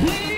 Bleed